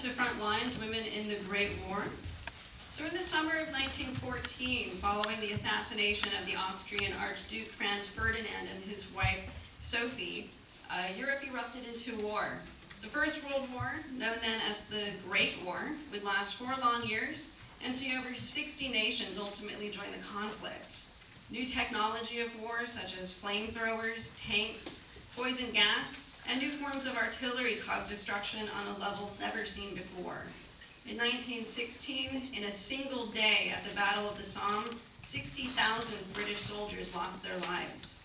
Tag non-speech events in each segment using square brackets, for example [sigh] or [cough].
to Front Lines, Women in the Great War. So in the summer of 1914, following the assassination of the Austrian Archduke Franz Ferdinand and his wife Sophie, uh, Europe erupted into war. The First World War, known then as the Great War, would last four long years and see over 60 nations ultimately join the conflict. New technology of war, such as flamethrowers, tanks, poison gas, and new forms of artillery caused destruction on a level never seen before. In 1916, in a single day at the Battle of the Somme, 60,000 British soldiers lost their lives.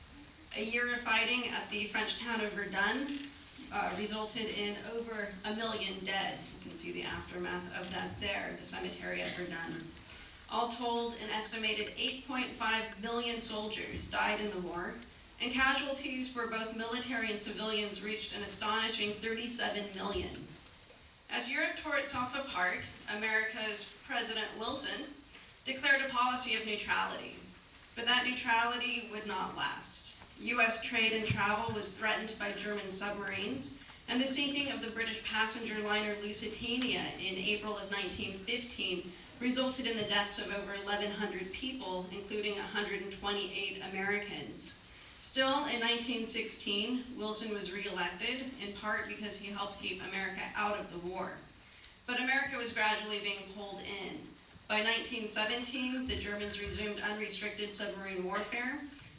A year of fighting at the French town of Verdun uh, resulted in over a million dead. You can see the aftermath of that there, the cemetery at Verdun. All told, an estimated 8.5 million soldiers died in the war, and casualties for both military and civilians reached an astonishing 37 million. As Europe tore itself apart, America's President Wilson declared a policy of neutrality, but that neutrality would not last. U.S. trade and travel was threatened by German submarines, and the sinking of the British passenger liner Lusitania in April of 1915 resulted in the deaths of over 1,100 people, including 128 Americans. Still, in 1916, Wilson was reelected, in part because he helped keep America out of the war. But America was gradually being pulled in. By 1917, the Germans resumed unrestricted submarine warfare,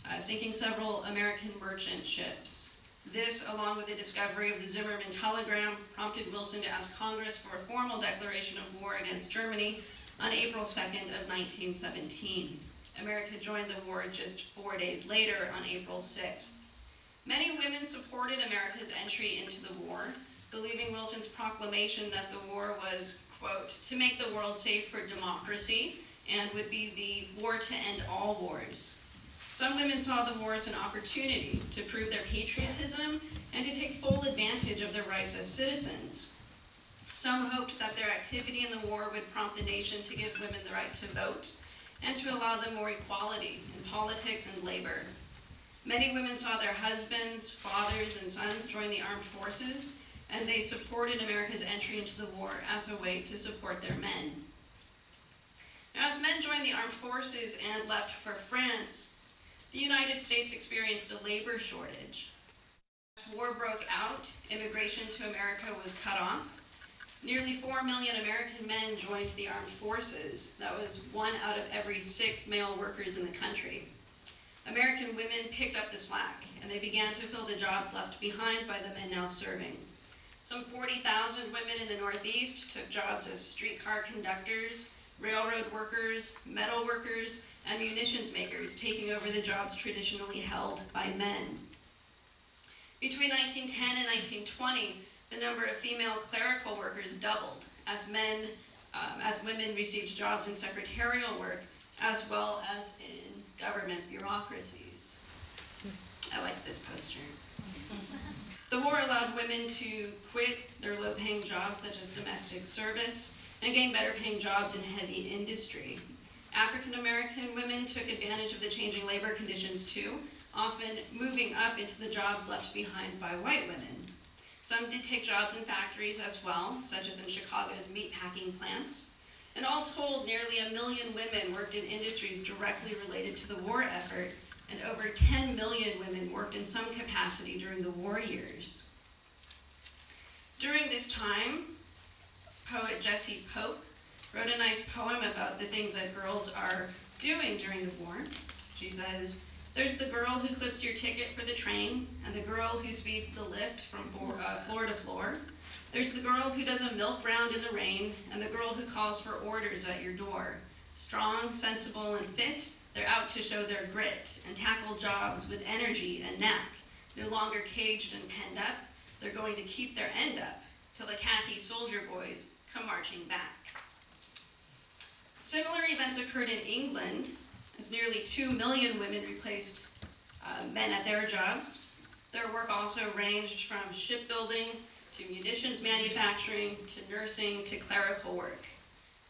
uh, sinking several American merchant ships. This, along with the discovery of the Zimmerman telegram, prompted Wilson to ask Congress for a formal declaration of war against Germany on April 2nd of 1917. America joined the war just four days later on April 6th. Many women supported America's entry into the war, believing Wilson's proclamation that the war was, quote, to make the world safe for democracy and would be the war to end all wars. Some women saw the war as an opportunity to prove their patriotism and to take full advantage of their rights as citizens. Some hoped that their activity in the war would prompt the nation to give women the right to vote and to allow them more equality in politics and labor. Many women saw their husbands, fathers, and sons join the armed forces, and they supported America's entry into the war as a way to support their men. Now, as men joined the armed forces and left for France, the United States experienced a labor shortage. As war broke out, immigration to America was cut off. Nearly 4 million American men joined the armed forces. That was one out of every six male workers in the country. American women picked up the slack, and they began to fill the jobs left behind by the men now serving. Some 40,000 women in the Northeast took jobs as streetcar conductors, railroad workers, metal workers, and munitions makers, taking over the jobs traditionally held by men. Between 1910 and 1920, the number of female clerical workers doubled as men, um, as women received jobs in secretarial work, as well as in government bureaucracies. I like this poster. [laughs] The war allowed women to quit their low-paying jobs such as domestic service and gain better paying jobs in heavy industry. African American women took advantage of the changing labor conditions too, often moving up into the jobs left behind by white women. Some did take jobs in factories as well, such as in Chicago's meatpacking plants. And all told, nearly a million women worked in industries directly related to the war effort, and over 10 million women worked in some capacity during the war years. During this time, poet Jessie Pope wrote a nice poem about the things that girls are doing during the war. She says, there's the girl who clips your ticket for the train, and the girl who speeds the lift from uh, floor to floor. There's the girl who does a milk round in the rain, and the girl who calls for orders at your door. Strong, sensible, and fit, they're out to show their grit and tackle jobs with energy and knack. No longer caged and penned up, they're going to keep their end up till the khaki soldier boys come marching back. Similar events occurred in England, as nearly 2 million women replaced uh, men at their jobs. Their work also ranged from shipbuilding to munitions manufacturing to nursing to clerical work.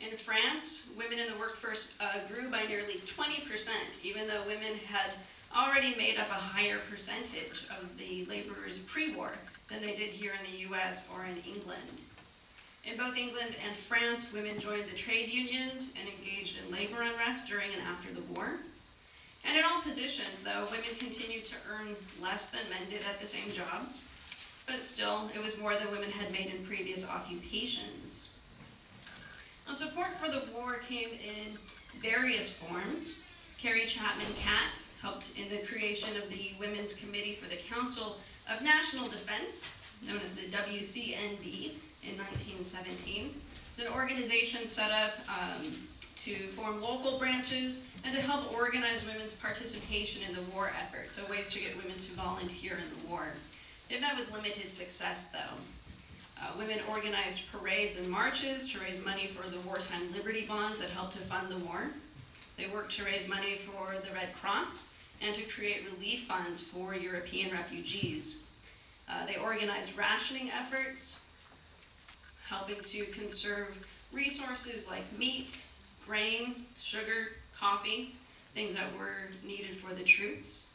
In France, women in the workforce uh, grew by nearly 20%, even though women had already made up a higher percentage of the laborers pre-war than they did here in the US or in England. In both England and France, women joined the trade unions and engaged in labor unrest during and after the war. And in all positions, though, women continued to earn less than men did at the same jobs, but still, it was more than women had made in previous occupations. Now, support for the war came in various forms. Carrie Chapman Catt helped in the creation of the Women's Committee for the Council of National Defense, known as the WCND, in 1917. It's an organization set up um, to form local branches and to help organize women's participation in the war effort, so ways to get women to volunteer in the war. It met with limited success, though. Uh, women organized parades and marches to raise money for the wartime Liberty Bonds that helped to fund the war. They worked to raise money for the Red Cross and to create relief funds for European refugees. Uh, they organized rationing efforts, helping to conserve resources like meat, grain, sugar, coffee, things that were needed for the troops.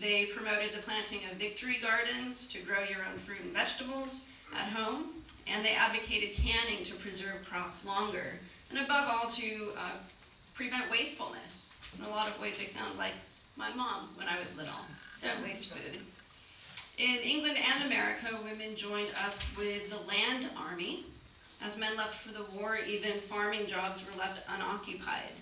They promoted the planting of victory gardens to grow your own fruit and vegetables at home, and they advocated canning to preserve crops longer, and above all to uh, prevent wastefulness. In a lot of ways, they sound like my mom when I was little. Don't waste food. In England and America, women joined up with the Land Army. As men left for the war, even farming jobs were left unoccupied.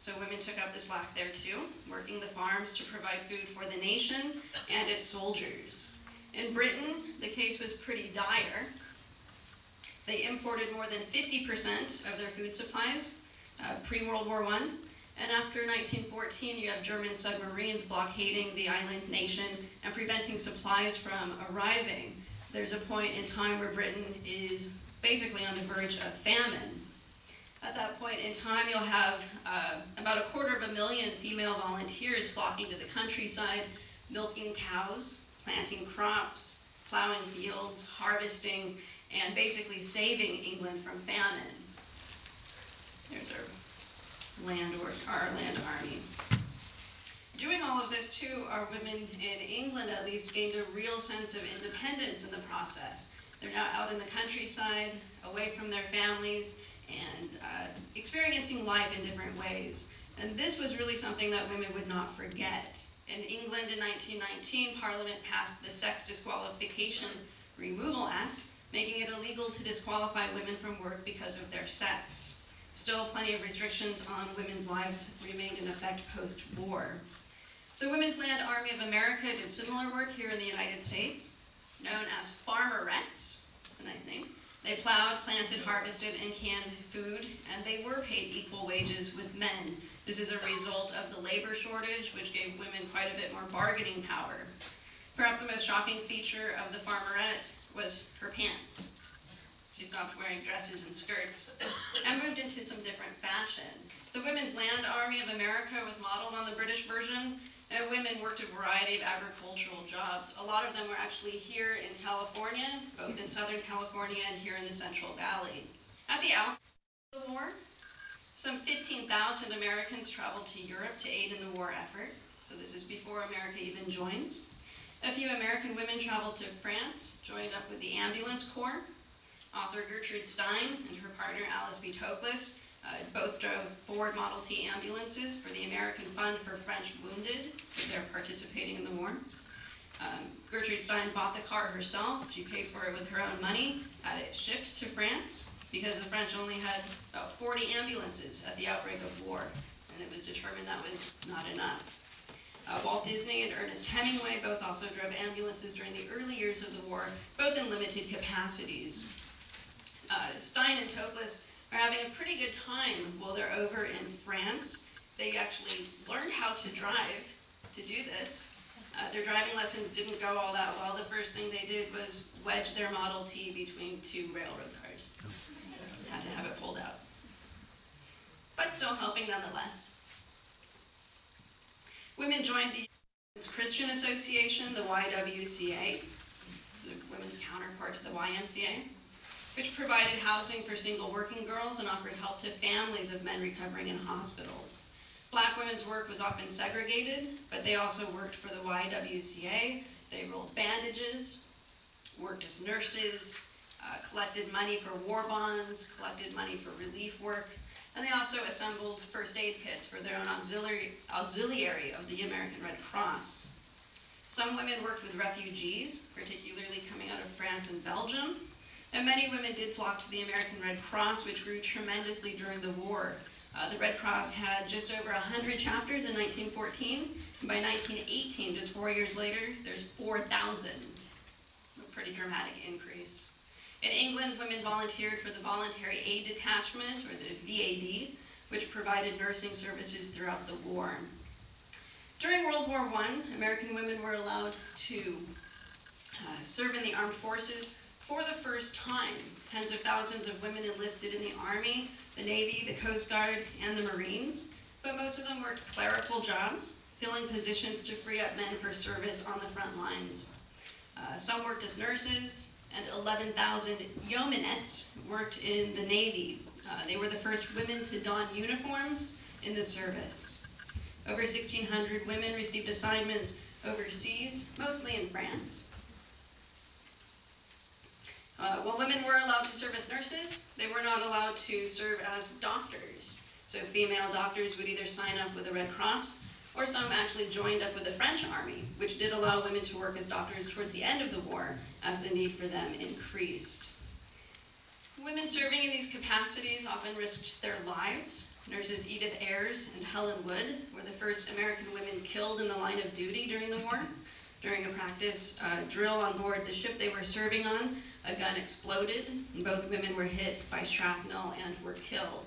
So women took up the slack there too, working the farms to provide food for the nation and its soldiers. In Britain, the case was pretty dire. They imported more than 50% of their food supplies uh, pre-World War I, and after 1914, you have German submarines blockading the island nation and preventing supplies from arriving. There's a point in time where Britain is basically on the verge of famine. At that point in time, you'll have uh, about a quarter of a million female volunteers flocking to the countryside, milking cows, planting crops, plowing fields, harvesting, and basically saving England from famine. There's our land or our land army. Doing all of this too, our women in England at least gained a real sense of independence in the process. They're now out in the countryside, away from their families, and uh, experiencing life in different ways. And this was really something that women would not forget. In England in 1919, Parliament passed the Sex Disqualification Removal Act, making it illegal to disqualify women from work because of their sex. Still, plenty of restrictions on women's lives remained in effect post-war. The Women's Land Army of America did similar work here in the United States, known as farmerettes, a nice name. They plowed, planted, harvested, and canned food, and they were paid equal wages with men. This is a result of the labor shortage, which gave women quite a bit more bargaining power. Perhaps the most shocking feature of the farmerette was her pants. She stopped wearing dresses and skirts and moved into some different fashion. The Women's Land Army of America was modeled on the British version, and women worked a variety of agricultural jobs. A lot of them were actually here in California, both in Southern California and here in the Central Valley. At the outset of the war, some 15,000 Americans traveled to Europe to aid in the war effort. So this is before America even joins. A few American women traveled to France, joined up with the ambulance corps, Author Gertrude Stein and her partner Alice B. Toklas uh, both drove Ford Model T ambulances for the American Fund for French Wounded. They're participating in the war. Um, Gertrude Stein bought the car herself. She paid for it with her own money, had it shipped to France because the French only had about 40 ambulances at the outbreak of war, and it was determined that was not enough. Uh, Walt Disney and Ernest Hemingway both also drove ambulances during the early years of the war, both in limited capacities uh, Stein and Toklas are having a pretty good time while they're over in France. They actually learned how to drive to do this. Uh, their driving lessons didn't go all that well. The first thing they did was wedge their Model T between two railroad cars. Had to have it pulled out. But still helping nonetheless. Women joined the Christian Association, the YWCA. It's a women's counterpart to the YMCA which provided housing for single working girls and offered help to families of men recovering in hospitals. Black women's work was often segregated, but they also worked for the YWCA. They rolled bandages, worked as nurses, uh, collected money for war bonds, collected money for relief work, and they also assembled first aid kits for their own auxiliary, auxiliary of the American Red Cross. Some women worked with refugees, particularly coming out of France and Belgium, and many women did flock to the American Red Cross, which grew tremendously during the war. Uh, the Red Cross had just over 100 chapters in 1914, and by 1918, just four years later, there's 4,000. A pretty dramatic increase. In England, women volunteered for the Voluntary Aid Detachment, or the VAD, which provided nursing services throughout the war. During World War I, American women were allowed to uh, serve in the armed forces for the first time. Tens of thousands of women enlisted in the Army, the Navy, the Coast Guard, and the Marines, but most of them worked clerical jobs, filling positions to free up men for service on the front lines. Uh, some worked as nurses, and 11,000 yeomanettes worked in the Navy. Uh, they were the first women to don uniforms in the service. Over 1,600 women received assignments overseas, mostly in France. Uh, while women were allowed to serve as nurses, they were not allowed to serve as doctors. So female doctors would either sign up with the Red Cross or some actually joined up with the French army, which did allow women to work as doctors towards the end of the war as the need for them increased. Women serving in these capacities often risked their lives. Nurses Edith Ayres and Helen Wood were the first American women killed in the line of duty during the war. During a practice uh, drill on board the ship they were serving on, a gun exploded, and both women were hit by shrapnel and were killed.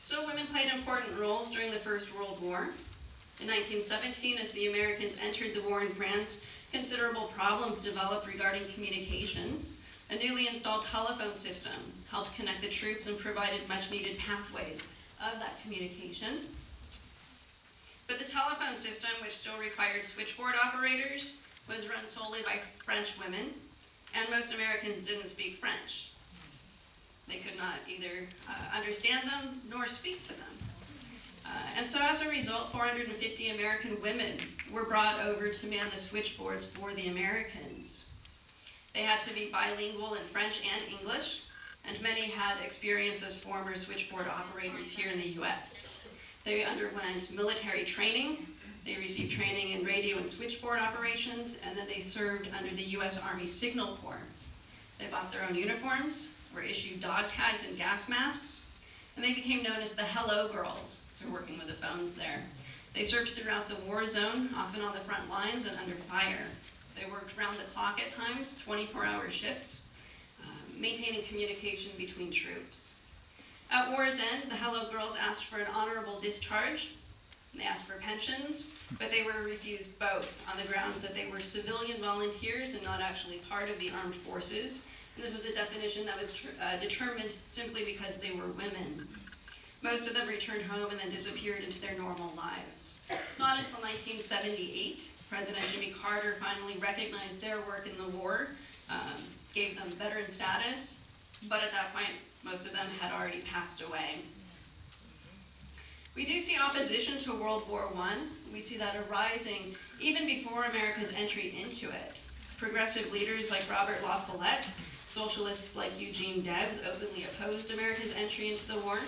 So women played important roles during the First World War. In 1917, as the Americans entered the war in France, considerable problems developed regarding communication. A newly installed telephone system helped connect the troops and provided much needed pathways of that communication. But the telephone system, which still required switchboard operators, was run solely by French women, and most Americans didn't speak French. They could not either uh, understand them nor speak to them. Uh, and so as a result, 450 American women were brought over to man the switchboards for the Americans. They had to be bilingual in French and English, and many had experience as former switchboard operators here in the US. They underwent military training, they received training in radio and switchboard operations, and then they served under the US Army Signal Corps. They bought their own uniforms, were issued dog tags and gas masks, and they became known as the Hello Girls, so working with the phones there. They served throughout the war zone, often on the front lines and under fire. They worked round the clock at times, 24-hour shifts, uh, maintaining communication between troops. At war's end, the Hello Girls asked for an honorable discharge. They asked for pensions, but they were refused both on the grounds that they were civilian volunteers and not actually part of the armed forces, this was a definition that was uh, determined simply because they were women. Most of them returned home and then disappeared into their normal lives. It's not until 1978, President Jimmy Carter finally recognized their work in the war, um, gave them veteran status, but at that point, most of them had already passed away. We do see opposition to World War I. We see that arising even before America's entry into it. Progressive leaders like Robert La Follette Socialists like Eugene Debs openly opposed America's entry into the war,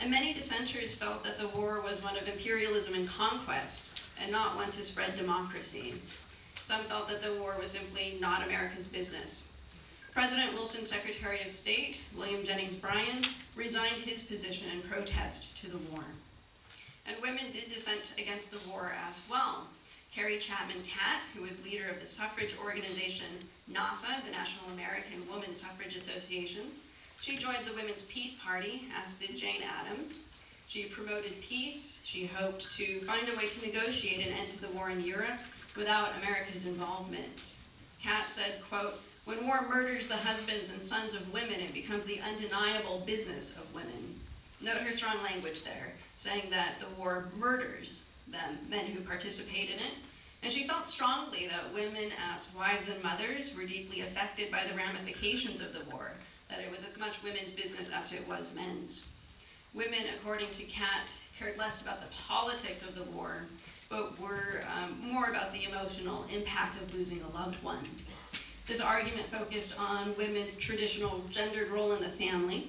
and many dissenters felt that the war was one of imperialism and conquest, and not one to spread democracy. Some felt that the war was simply not America's business. President Wilson's Secretary of State, William Jennings Bryan, resigned his position in protest to the war. And women did dissent against the war as well. Carrie Chapman Catt, who was leader of the suffrage organization NAWSA, the National American Woman Suffrage Association. She joined the Women's Peace Party, as did Jane Addams. She promoted peace. She hoped to find a way to negotiate an end to the war in Europe without America's involvement. Catt said, quote, when war murders the husbands and sons of women, it becomes the undeniable business of women. Note her strong language there, saying that the war murders them, men who participate in it, and she felt strongly that women as wives and mothers were deeply affected by the ramifications of the war, that it was as much women's business as it was men's. women, according to Catt, cared less about the politics of the war, but were um, more about the emotional impact of losing a loved one. This argument focused on women's traditional gendered role in the family,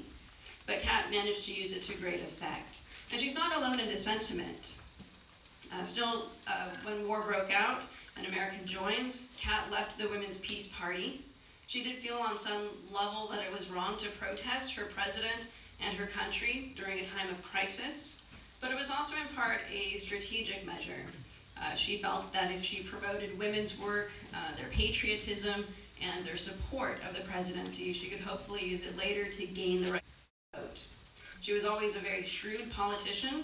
but Catt managed to use it to great effect. And she's not alone in this sentiment. Uh, still, uh, when war broke out and America joins, Catt left the Women's Peace Party. She did feel on some level that it was wrong to protest her president and her country during a time of crisis, but it was also in part a strategic measure. Uh, she felt that if she promoted women's work, uh, their patriotism, and their support of the presidency, she could hopefully use it later to gain the right vote. She was always a very shrewd politician,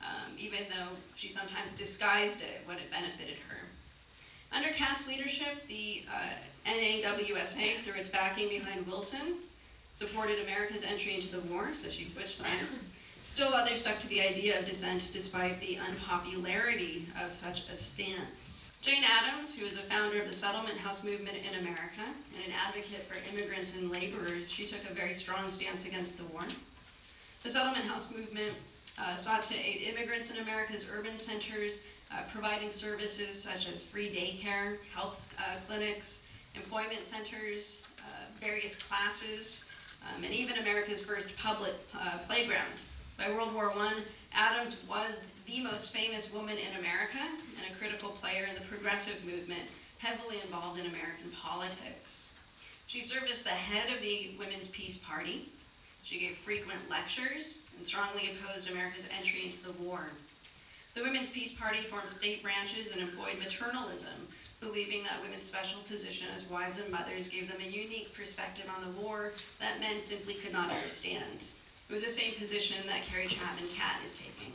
um, even though she sometimes disguised it when it benefited her. Under Catt's leadership, the uh, NAWSA, through its backing behind Wilson, supported America's entry into the war, so she switched sides. Still, others stuck to the idea of dissent despite the unpopularity of such a stance. Jane Addams, who is a founder of the Settlement House movement in America and an advocate for immigrants and laborers, she took a very strong stance against the war. The Settlement House movement uh, sought to aid immigrants in America's urban centers, uh, providing services such as free daycare, health uh, clinics, employment centers, uh, various classes, um, and even America's first public uh, playground. By World War I, Addams was the most famous woman in America and a critical player in the progressive movement, heavily involved in American politics. She served as the head of the Women's Peace Party. She gave frequent lectures and strongly opposed America's entry into the war. The Women's Peace Party formed state branches and employed maternalism, believing that women's special position as wives and mothers gave them a unique perspective on the war that men simply could not understand. It was the same position that Carrie Chapman Catt is taking.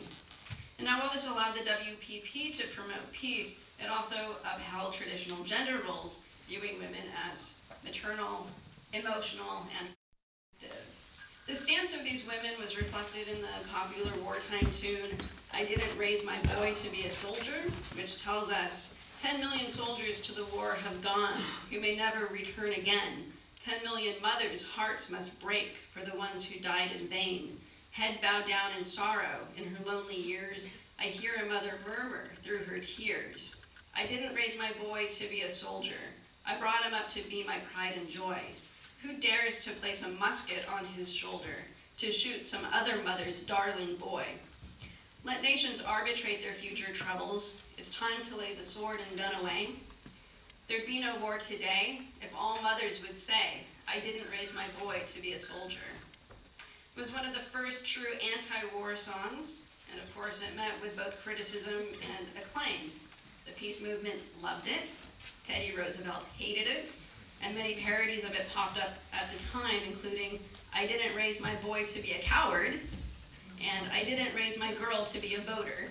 And now while this allowed the WPP to promote peace, it also upheld traditional gender roles, viewing women as maternal, emotional, and active. The stance of these women was reflected in the popular wartime tune, I Didn't Raise My Boy to Be a Soldier, which tells us 10 million soldiers to the war have gone, who may never return again. 10 million mothers' hearts must break for the ones who died in vain. Head bowed down in sorrow in her lonely years, I hear a mother murmur through her tears. I didn't raise my boy to be a soldier. I brought him up to be my pride and joy. Who dares to place a musket on his shoulder, to shoot some other mother's darling boy? Let nations arbitrate their future troubles. It's time to lay the sword and gun away. There'd be no war today if all mothers would say, I didn't raise my boy to be a soldier. It was one of the first true anti-war songs, and of course it met with both criticism and acclaim. The peace movement loved it, Teddy Roosevelt hated it, and many parodies of it popped up at the time, including, I didn't raise my boy to be a coward, and I didn't raise my girl to be a voter.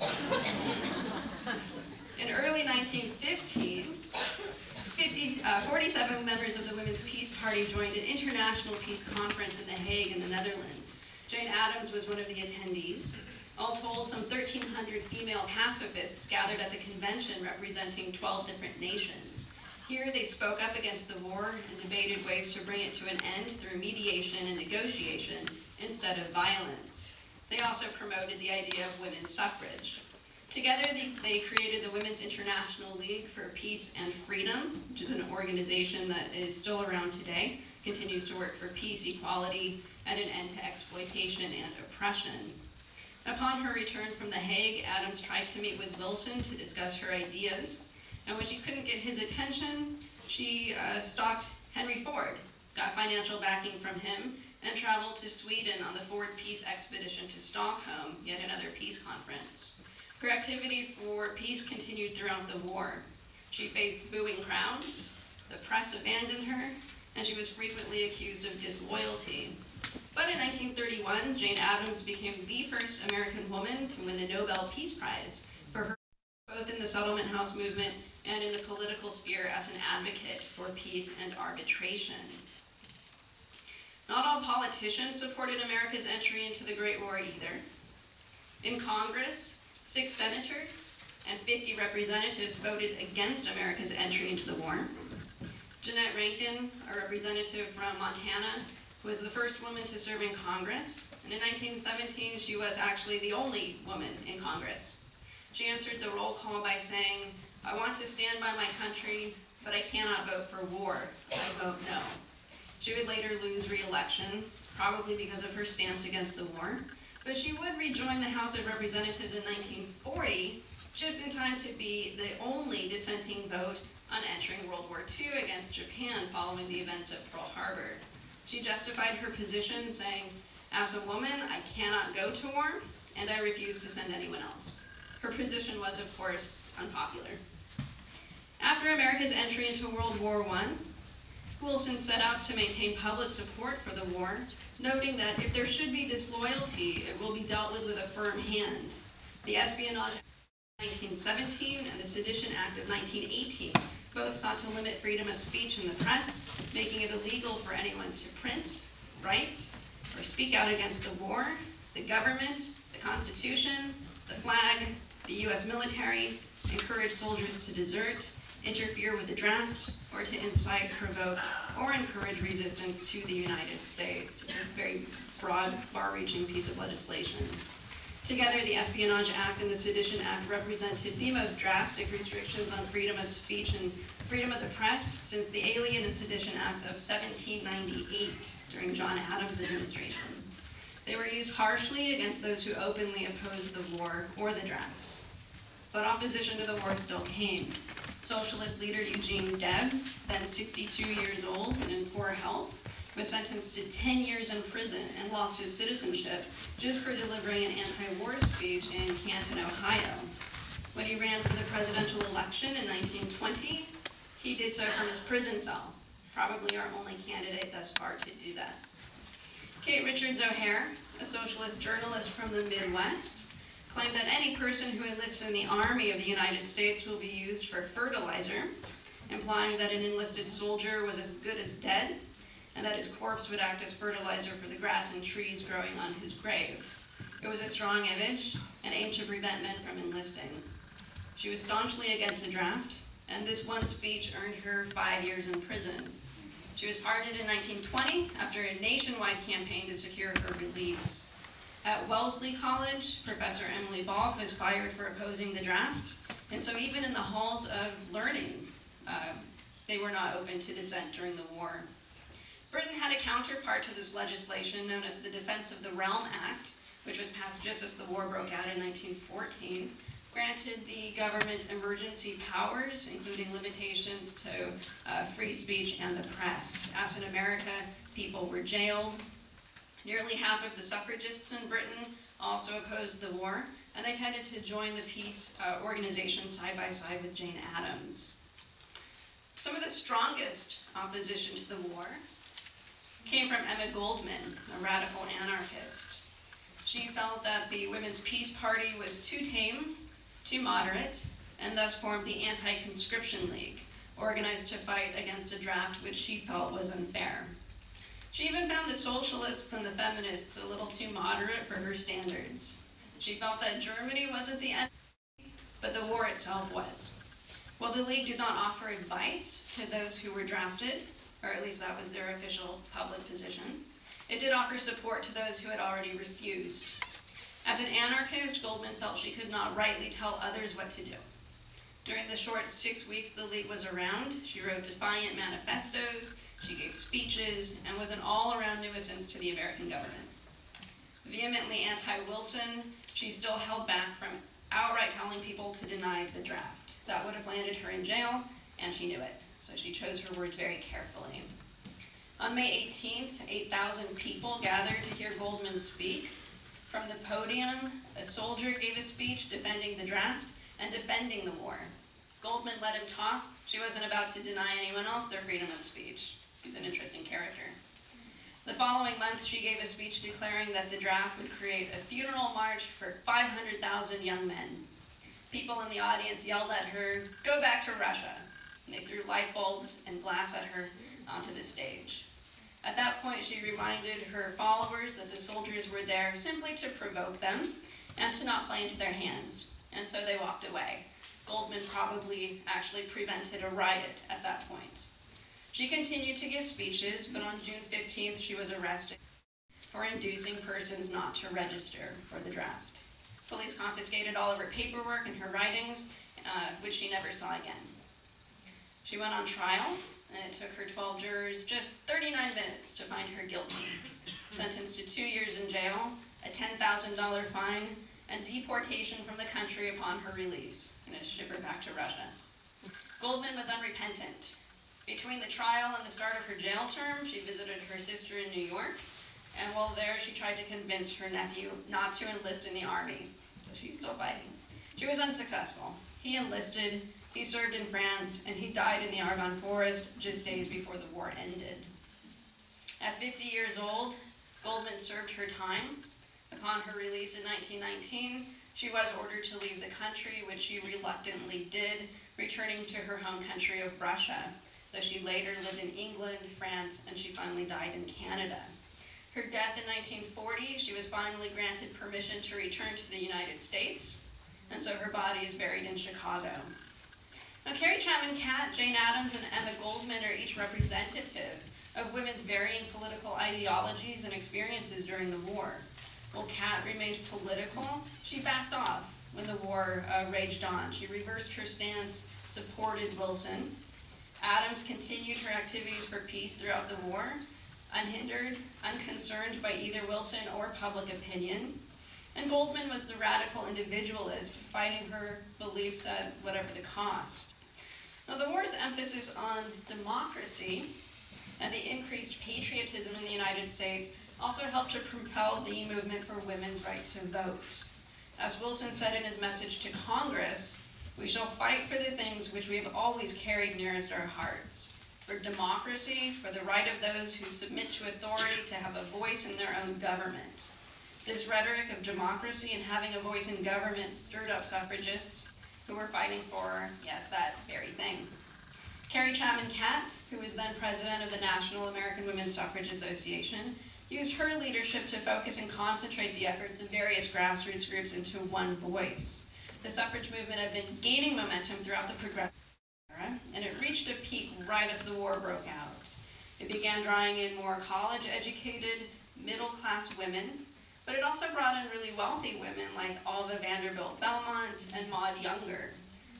[laughs] In early 1915, 50, uh, 47 members of the Women's Peace Party joined an international peace conference in The Hague in the Netherlands. Jane Addams was one of the attendees. All told, some 1,300 female pacifists gathered at the convention representing 12 different nations. Here they spoke up against the war and debated ways to bring it to an end through mediation and negotiation instead of violence. They also promoted the idea of women's suffrage. Together, they, they, created the Women's International League for Peace and Freedom, which is an organization that is still around today, continues to work for peace, equality, and an end to exploitation and oppression. Upon her return from The Hague, Addams tried to meet with Wilson to discuss her ideas, and when she couldn't get his attention, she uh, stalked Henry Ford, got financial backing from him, and traveled to Sweden on the Ford Peace Expedition to Stockholm, yet another peace conference. Her activity for peace continued throughout the war. She faced booing crowds, the press abandoned her, and she was frequently accused of disloyalty. But in 1931, Jane Addams became the first American woman to win the Nobel Peace Prize for her both in the settlement house movement and in the political sphere as an advocate for peace and arbitration. Not all politicians supported America's entry into the Great War either. In Congress, Six senators and 50 representatives voted against America's entry into the war. Jeannette Rankin, a representative from Montana, was the first woman to serve in Congress, and in 1917 she was actually the only woman in Congress. She answered the roll call by saying, I want to stand by my country, but I cannot vote for war. I vote no. She would later lose re-election, probably because of her stance against the war, but she would rejoin the House of Representatives in 1940, just in time to be the only dissenting vote on entering World War II against Japan following the events of Pearl Harbor. She justified her position saying, as a woman, I cannot go to war, and I refuse to send anyone else. Her position was, of course, unpopular. After America's entry into World War I, Wilson set out to maintain public support for the war, noting that if there should be disloyalty, it will be dealt with with a firm hand. The Espionage Act of 1917 and the Sedition Act of 1918 both sought to limit freedom of speech in the press, making it illegal for anyone to print, write, or speak out against the war, the government, the Constitution, the flag, the U.S. military, encourage soldiers to desert, interfere with the draft, or to incite, provoke, or encourage resistance to the United States. It's a very broad, far-reaching piece of legislation. Together, the Espionage Act and the Sedition Act represented the most drastic restrictions on freedom of speech and freedom of the press since the Alien and Sedition Acts of 1798 during John Adams' administration. They were used harshly against those who openly opposed the war or the draft. But opposition to the war still came. Socialist leader Eugene Debs, then 62 years old and in poor health, was sentenced to 10 years in prison and lost his citizenship just for delivering an anti-war speech in Canton, Ohio. When he ran for the presidential election in 1920, he did so from his prison cell, probably our only candidate thus far to do that. Kate Richards O'Hare, a socialist journalist from the Midwest, claimed that any person who enlists in the Army of the United States will be used for fertilizer, implying that an enlisted soldier was as good as dead and that his corpse would act as fertilizer for the grass and trees growing on his grave. It was a strong image and aimed to prevent men from enlisting. She was staunchly against the draft, and this one speech earned her five years in prison. She was pardoned in 1920 after a nationwide campaign to secure her release. At Wellesley College, Professor Emily Balch was fired for opposing the draft, and so even in the halls of learning, uh, they were not open to dissent during the war. Britain had a counterpart to this legislation known as the Defense of the Realm Act, which was passed just as the war broke out in 1914, granted the government emergency powers, including limitations to uh, free speech and the press. As in America, people were jailed, Nearly half of the suffragists in Britain also opposed the war, and they tended to join the peace uh, organization side by side with Jane Addams. Some of the strongest opposition to the war came from Emma Goldman, a radical anarchist. She felt that the Women's Peace Party was too tame, too moderate, and thus formed the Anti-Conscription League, organized to fight against a draft which she felt was unfair. She even found the socialists and the feminists a little too moderate for her standards. She felt that Germany wasn't the end, but the war itself was. While the League did not offer advice to those who were drafted, or at least that was their official public position, it did offer support to those who had already refused. As an anarchist, Goldman felt she could not rightly tell others what to do. During the short six weeks the League was around, she wrote defiant manifestos, she gave speeches and was an all-around nuisance to the American government. Vehemently anti-Wilson, she still held back from outright telling people to deny the draft. That would have landed her in jail, and she knew it, so she chose her words very carefully. On May 18th, 8,000 people gathered to hear Goldman speak. From the podium, a soldier gave a speech defending the draft and defending the war. Goldman let him talk. She wasn't about to deny anyone else their freedom of speech. He's an interesting character. The following month, she gave a speech declaring that the draft would create a funeral march for 500,000 young men. People in the audience yelled at her, go back to Russia. And they threw light bulbs and glass at her onto the stage. At that point, she reminded her followers that the soldiers were there simply to provoke them and to not play into their hands. And so they walked away. Goldman probably actually prevented a riot at that point. She continued to give speeches, but on June 15th, she was arrested for inducing persons not to register for the draft. Police confiscated all of her paperwork and her writings, uh, which she never saw again. She went on trial, and it took her 12 jurors just 39 minutes to find her guilty. Sentenced to two years in jail, a $10,000 fine, and deportation from the country upon her release, and to ship her back to Russia. Goldman was unrepentant. Between the trial and the start of her jail term, she visited her sister in New York, and while there, she tried to convince her nephew not to enlist in the army. So she's still fighting. She was unsuccessful. He enlisted, he served in France, and he died in the Argonne Forest just days before the war ended. At 50 years old, Goldman served her time. Upon her release in 1919, she was ordered to leave the country, which she reluctantly did, returning to her home country of Russia, though she later lived in England, France, and she finally died in Canada. Her death in 1940, she was finally granted permission to return to the United States, and so her body is buried in Chicago. Now, Carrie Chapman Catt, Jane Addams, and Emma Goldman are each representative of women's varying political ideologies and experiences during the war. While Catt remained political, she backed off when the war uh, raged on. She reversed her stance, supported Wilson. Addams continued her activities for peace throughout the war, unhindered, unconcerned by either Wilson or public opinion. And Goldman was the radical individualist, fighting her beliefs at whatever the cost. Now, the war's emphasis on democracy and the increased patriotism in the United States also helped to propel the movement for women's right to vote. As Wilson said in his message to Congress, we shall fight for the things which we have always carried nearest our hearts for democracy, for the right of those who submit to authority to have a voice in their own government. This rhetoric of democracy and having a voice in government stirred up suffragists who were fighting for, yes, that very thing. Carrie Chapman Catt, who was then president of the National American Women's Suffrage Association, used her leadership to focus and concentrate the efforts of various grassroots groups into one voice. The suffrage movement had been gaining momentum throughout the progressive era, and it reached a peak right as the war broke out. It began drawing in more college-educated, middle-class women, but it also brought in really wealthy women like Alva Vanderbilt Belmont and Maud Younger.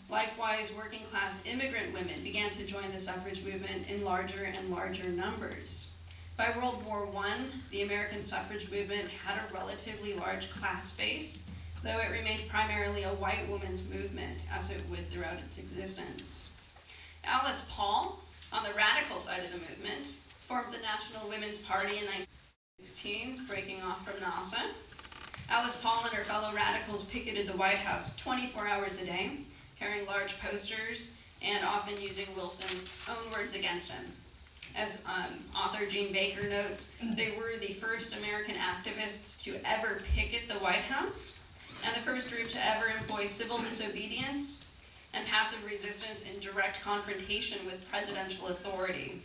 Likewise, working-class immigrant women began to join the suffrage movement in larger and larger numbers. By World War I, the American suffrage movement had a relatively large class base, though it remained primarily a white woman's movement, as it would throughout its existence. Alice Paul, on the radical side of the movement, formed the National Women's Party in 1916, breaking off from NAWSA. Alice Paul and her fellow radicals picketed the White House 24 hours a day, carrying large posters and often using Wilson's own words against him. As um, author Jean Baker notes, they were the first American activists to ever picket the White House and the first group to ever employ civil disobedience and passive resistance in direct confrontation with presidential authority.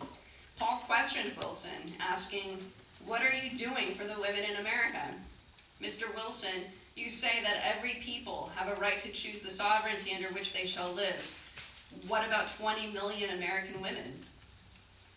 Paul questioned Wilson, asking, What are you doing for the women in America? Mr. Wilson, you say that every people have a right to choose the sovereignty under which they shall live. What about 20 million American women?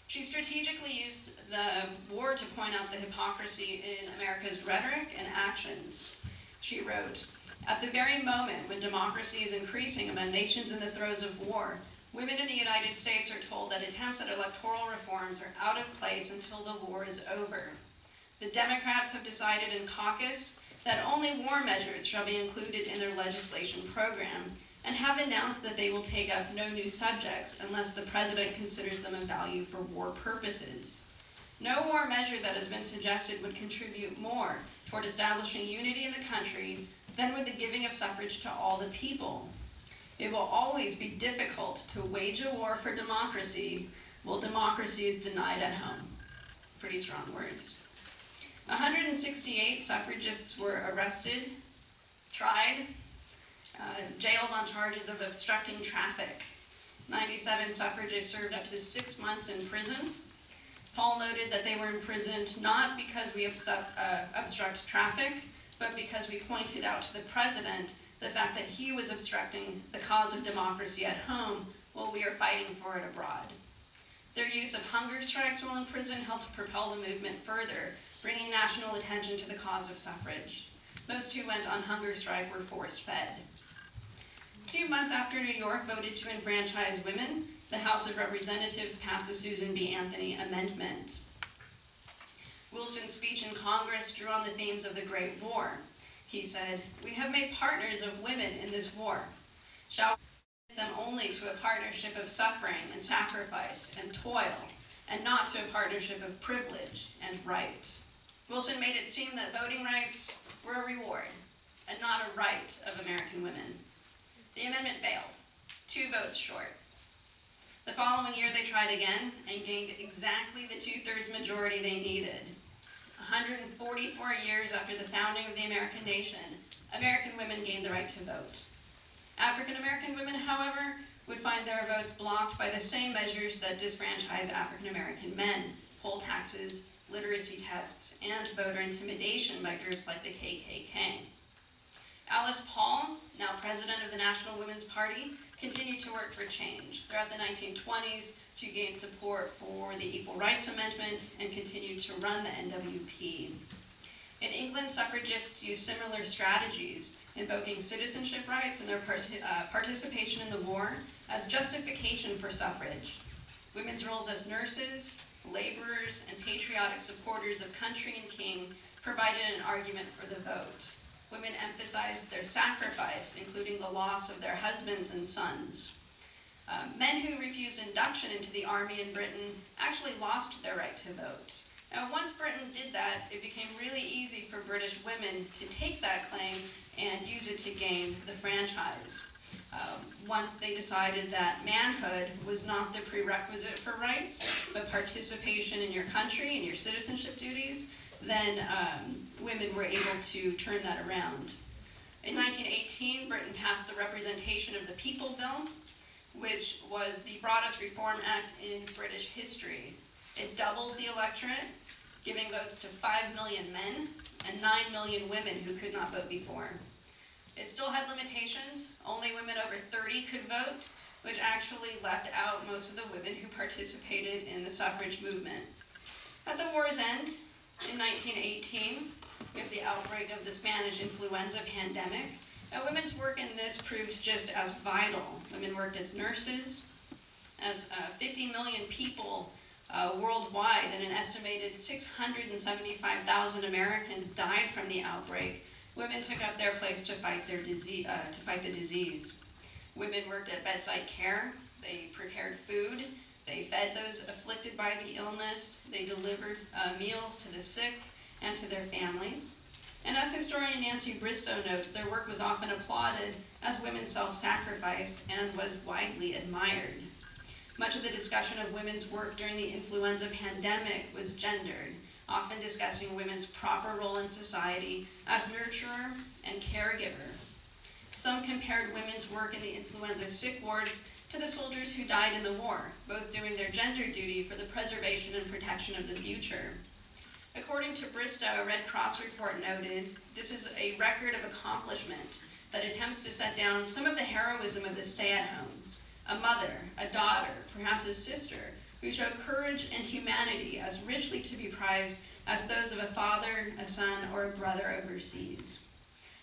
She strategically used the war to point out the hypocrisy in America's rhetoric and actions. She wrote, at the very moment when democracy is increasing among nations in the throes of war, women in the United States are told that attempts at electoral reforms are out of place until the war is over. The Democrats have decided in caucus that only war measures shall be included in their legislation program and have announced that they will take up no new subjects unless the president considers them of value for war purposes. No war measure that has been suggested would contribute more toward establishing unity in the country than with the giving of suffrage to all the people. It will always be difficult to wage a war for democracy while democracy is denied at home. Pretty strong words. 168 suffragists were arrested, tried, uh, jailed on charges of obstructing traffic. 97 suffragists served up to six months in prison. Paul noted that they were imprisoned not because we obstruct, uh, obstruct traffic, but because we pointed out to the president the fact that he was obstructing the cause of democracy at home while we are fighting for it abroad. Their use of hunger strikes while in prison helped propel the movement further, bringing national attention to the cause of suffrage. Most who went on hunger strike were forced fed. Two months after New York voted to enfranchise women, the House of Representatives passed the Susan B. Anthony Amendment. Wilson's speech in Congress drew on the themes of the Great War. He said, We have made partners of women in this war. Shall we them only to a partnership of suffering and sacrifice and toil, and not to a partnership of privilege and right. Wilson made it seem that voting rights were a reward and not a right of American women. The amendment failed, two votes short. The following year they tried again and gained exactly the two-thirds majority they needed. 144 years after the founding of the American nation, American women gained the right to vote. African American women, however, would find their votes blocked by the same measures that disfranchise African American men, poll taxes, literacy tests, and voter intimidation by groups like the KKK. Alice Paul, now president of the National Women's Party, continued to work for change. Throughout the 1920s, she gained support for the Equal Rights Amendment and continued to run the NWP. In England, suffragists used similar strategies, invoking citizenship rights and their uh, participation in the war as justification for suffrage. Women's roles as nurses, laborers, and patriotic supporters of country and king provided an argument for the vote. Women emphasized their sacrifice, including the loss of their husbands and sons. Uh, men who refused induction into the army in Britain actually lost their right to vote. Now, once Britain did that, it became really easy for British women to take that claim and use it to gain the franchise. Um, once they decided that manhood was not the prerequisite for rights, but participation in your country and your citizenship duties, then um, women were able to turn that around. In 1918, Britain passed the Representation of the People Bill, which was the broadest reform act in British history. It doubled the electorate, giving votes to 5 million men and 9 million women who could not vote before. It still had limitations. Only women over 30 could vote, which actually left out most of the women who participated in the suffrage movement. At the war's end, in 1918, with the outbreak of the Spanish influenza pandemic, uh, women's work in this proved just as vital. Women worked as nurses, as uh, 50 million people uh, worldwide and an estimated 675,000 Americans died from the outbreak. Women took up their place to fight, their disease, uh, to fight the disease. Women worked at bedside care. They prepared food. They fed those afflicted by the illness. They delivered uh, meals to the sick and to their families. And as historian Nancy Bristow notes, their work was often applauded as women's self-sacrifice and was widely admired. Much of the discussion of women's work during the influenza pandemic was gendered, often discussing women's proper role in society as nurturer and caregiver. Some compared women's work in the influenza sick wards to the soldiers who died in the war, both doing their gender duty for the preservation and protection of the future. According to Bristow, a Red Cross report noted, this is a record of accomplishment that attempts to set down some of the heroism of the stay-at-homes. A mother, a daughter, perhaps a sister, who show courage and humanity as richly to be prized as those of a father, a son, or a brother overseas.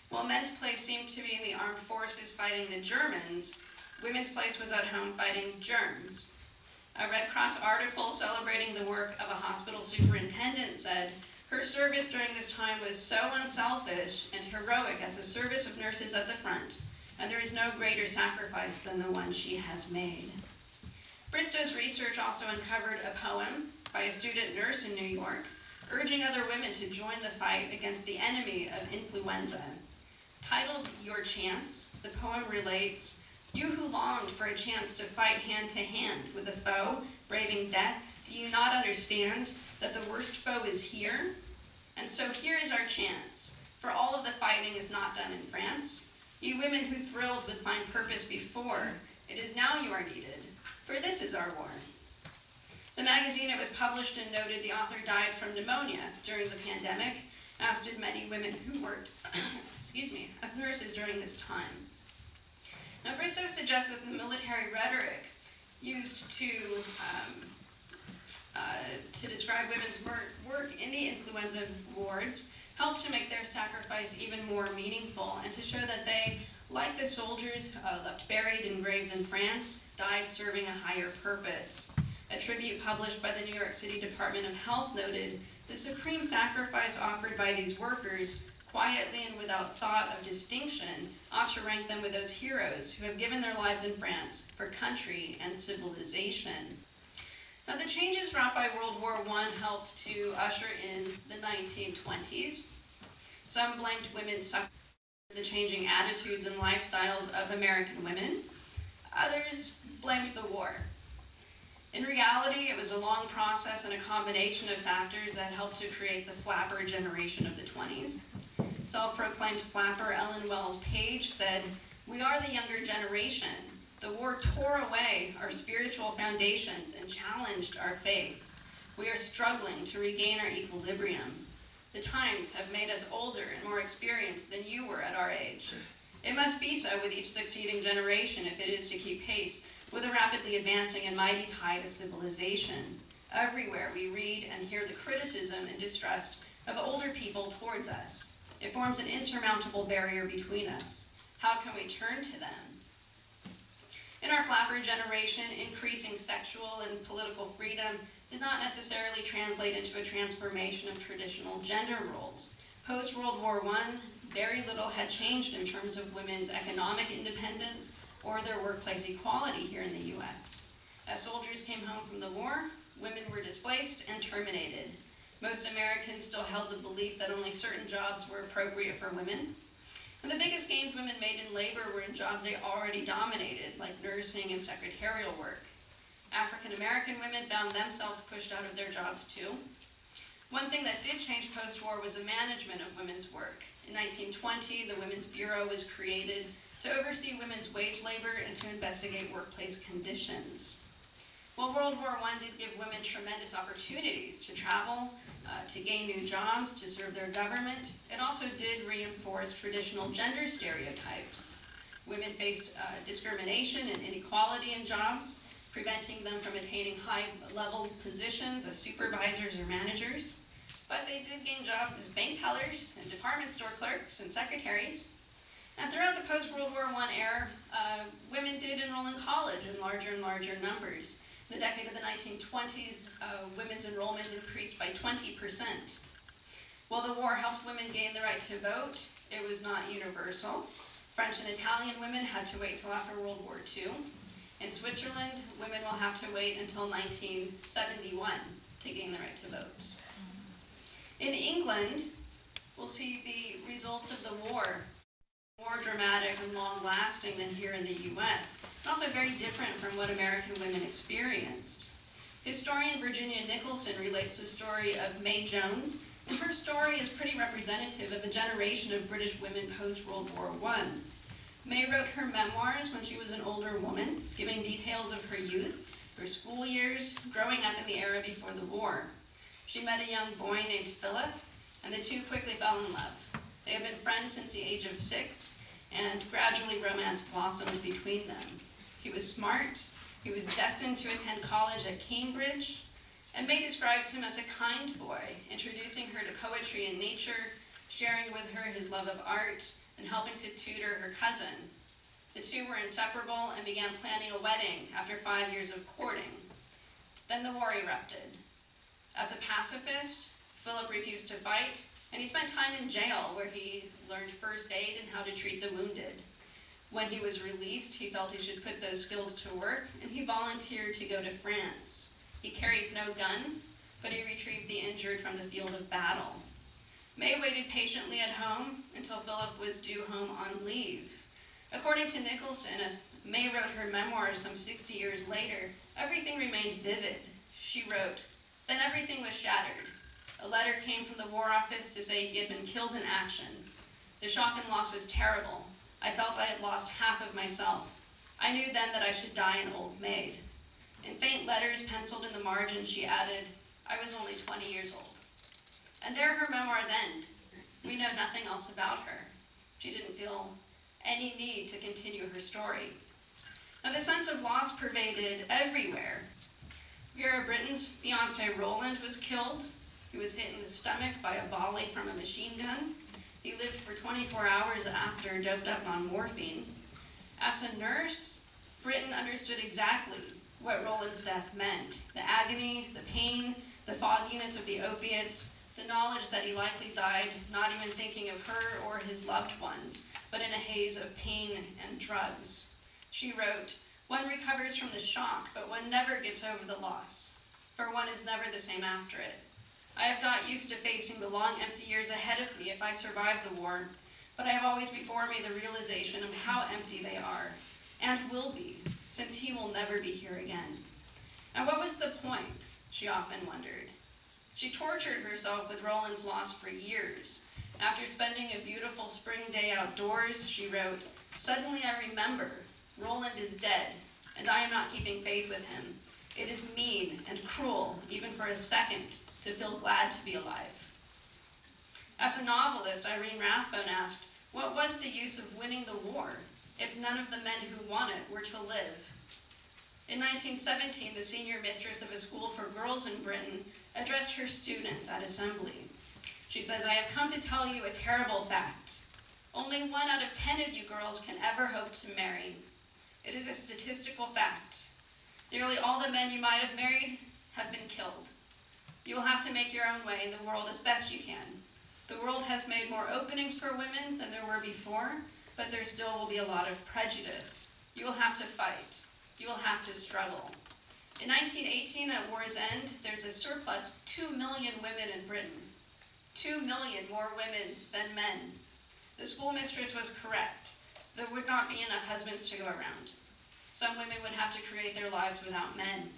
While men's place seemed to be in the armed forces fighting the Germans, women's place was at home fighting germs. A Red Cross article celebrating the work of a hospital superintendent said, her service during this time was so unselfish and heroic as a service of nurses at the front, and there is no greater sacrifice than the one she has made. Bristow's research also uncovered a poem by a student nurse in New York, urging other women to join the fight against the enemy of influenza. Titled Your Chance, the poem relates you who longed for a chance to fight hand to hand with a foe, braving death, do you not understand that the worst foe is here? And so here is our chance, for all of the fighting is not done in France. You women who thrilled with fine purpose before, it is now you are needed, for this is our war. The magazine it was published in noted the author died from pneumonia during the pandemic, as did many women who worked, [coughs] excuse me, as nurses during this time. Now, Bristow suggests that the military rhetoric used to um, uh, to describe women's work, in the influenza wards helped to make their sacrifice even more meaningful and to show that they, like the soldiers uh, left buried in graves in France, died serving a higher purpose. A tribute published by the New York City Department of Health noted the supreme sacrifice offered by these workers quietly and without thought of distinction, ought to rank them with those heroes who have given their lives in France for country and civilization. Now, the changes wrought by World War I helped to usher in the 1920s. Some blamed women's suffrage the changing attitudes and lifestyles of American women. Others blamed the war. In reality, it was a long process and a combination of factors that helped to create the flapper generation of the 20s. Self-proclaimed flapper Ellen Welles Page said, we are the younger generation. The war tore away our spiritual foundations and challenged our faith. We are struggling to regain our equilibrium. The times have made us older and more experienced than you were at our age. It must be so with each succeeding generation if it is to keep pace with a rapidly advancing and mighty tide of civilization. Everywhere we read and hear the criticism and distrust of older people towards us. It forms an insurmountable barrier between us. How can we turn to them? In our flapper generation, increasing sexual and political freedom did not necessarily translate into a transformation of traditional gender roles. Post-World War I, very little had changed in terms of women's economic independence or their workplace equality here in the U.S. As soldiers came home from the war, women were displaced and terminated. Most Americans still held the belief that only certain jobs were appropriate for women. And the biggest gains women made in labor were in jobs they already dominated, like nursing and secretarial work. African American women found themselves pushed out of their jobs too. One thing that did change post-war was the management of women's work. In 1920, the Women's Bureau was created to oversee women's wage labor and to investigate workplace conditions. While World War I did give women tremendous opportunities to travel, uh, to gain new jobs, to serve their government, it also did reinforce traditional gender stereotypes. Women faced uh, discrimination and inequality in jobs, preventing them from attaining high-level positions as supervisors or managers. But they did gain jobs as bank tellers and department store clerks and secretaries. And throughout the post-World War I era, uh, women did enroll in college in larger and larger numbers. In the decade of the 1920s, uh, women's enrollment increased by 20%. While the war helped women gain the right to vote, it was not universal. French and Italian women had to wait until after World War II. In Switzerland, women will have to wait until 1971 to gain the right to vote. In England, we'll see the results of the war more dramatic and long-lasting than here in the U.S., and also very different from what American women experienced. Historian Virginia Nicholson relates the story of May Jones, and her story is pretty representative of a generation of British women post-World War I. May wrote her memoirs when she was an older woman, giving details of her youth, her school years, growing up in the era before the war. She met a young boy named Philip, and the two quickly fell in love. They had been friends since the age of six, and gradually romance blossomed between them. He was smart, he was destined to attend college at Cambridge, and May describes him as a kind boy, introducing her to poetry and nature, sharing with her his love of art, and helping to tutor her cousin. The two were inseparable and began planning a wedding after five years of courting. Then the war erupted. As a pacifist, Philip refused to fight and he spent time in jail where he learned first aid and how to treat the wounded. When he was released, he felt he should put those skills to work, and he volunteered to go to France. He carried no gun, but he retrieved the injured from the field of battle. May waited patiently at home until Philip was due home on leave. According to Nicholson, as May wrote her memoirs some 60 years later, everything remained vivid. She wrote, Then everything was shattered. A letter came from the War Office to say he had been killed in action. The shock and loss was terrible. I felt I had lost half of myself. I knew then that I should die an old maid. In faint letters penciled in the margin, she added, I was only 20 years old. And there her memoirs end. We know nothing else about her. She didn't feel any need to continue her story. Now the sense of loss pervaded everywhere. Vera Brittain's fiance Roland was killed. He was hit in the stomach by a volley from a machine gun. He lived for 24 hours after doped up on morphine. As a nurse, Brittain understood exactly what Roland's death meant the agony, the pain, the fogginess of the opiates, the knowledge that he likely died not even thinking of her or his loved ones, but in a haze of pain and drugs. She wrote, One recovers from the shock, but one never gets over the loss, for one is never the same after it. I have not used to facing the long, empty years ahead of me if I survive the war, but I have always before me the realization of how empty they are, and will be, since he will never be here again. And what was the point, she often wondered. She tortured herself with Roland's loss for years. After spending a beautiful spring day outdoors, she wrote, Suddenly I remember, Roland is dead, and I am not keeping faith with him. It is mean and cruel, even for a second, to feel glad to be alive. As a novelist, Irene Rathbone asked, What was the use of winning the war if none of the men who won it were to live? In 1917, the senior mistress of a school for girls in Britain addressed her students at assembly. She says, I have come to tell you a terrible fact. Only one out of ten of you girls can ever hope to marry. It is a statistical fact. Nearly all the men you might have married have been killed. You will have to make your own way in the world as best you can. The world has made more openings for women than there were before, but there still will be a lot of prejudice. You will have to fight. You will have to struggle. In 1918, at war's end, there's a surplus 2 million women in Britain. 2 million more women than men. The schoolmistress was correct. There would not be enough husbands to go around. Some women would have to create their lives without men.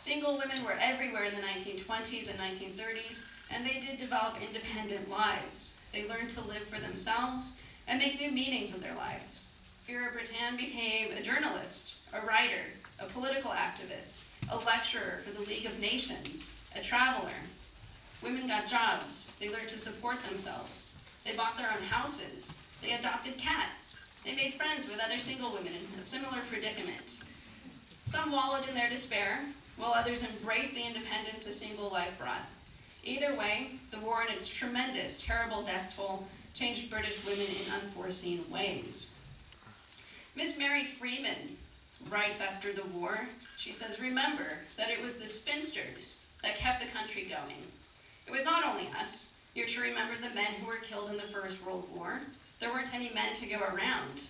Single women were everywhere in the 1920s and 1930s, and they did develop independent lives. They learned to live for themselves and make new meanings of their lives. Vera Brittain became a journalist, a writer, a political activist, a lecturer for the League of Nations, a traveler. Women got jobs. They learned to support themselves. They bought their own houses. They adopted cats. They made friends with other single women in a similar predicament. Some wallowed in their despair, while others embraced the independence a single life brought. Either way, the war and its tremendous, terrible death toll changed British women in unforeseen ways. Miss Mary Freeman writes after the war, she says, Remember that it was the spinsters that kept the country going. It was not only us. You're to remember the men who were killed in the First World War. There weren't any men to go around.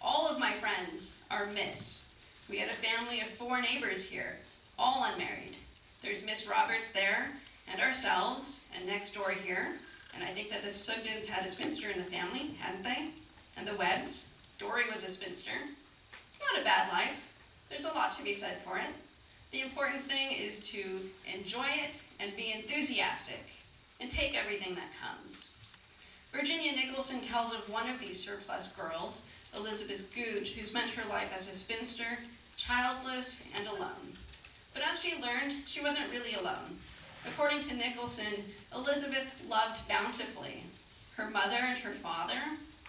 All of my friends are Miss. We had a family of four neighbors here, all unmarried. There's Miss Roberts there, and ourselves, and next door here. And I think that the Sugdens had a spinster in the family, hadn't they? And the Webbs. Dory was a spinster. It's not a bad life. There's a lot to be said for it. The important thing is to enjoy it and be enthusiastic and take everything that comes. Virginia Nicholson tells of one of these surplus girls, Elizabeth Goudge, who spent her life as a spinster, childless and alone. But as she learned, she wasn't really alone. According to Nicholson, Elizabeth loved bountifully. Her mother and her father,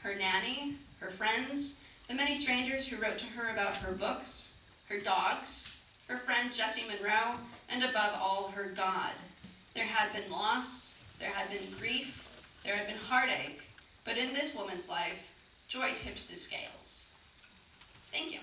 her nanny, her friends, the many strangers who wrote to her about her books, her dogs, her friend Jessie Monroe, and above all, her God. There had been loss, there had been grief, there had been heartache, but in this woman's life, joy tipped the scales. Thank you.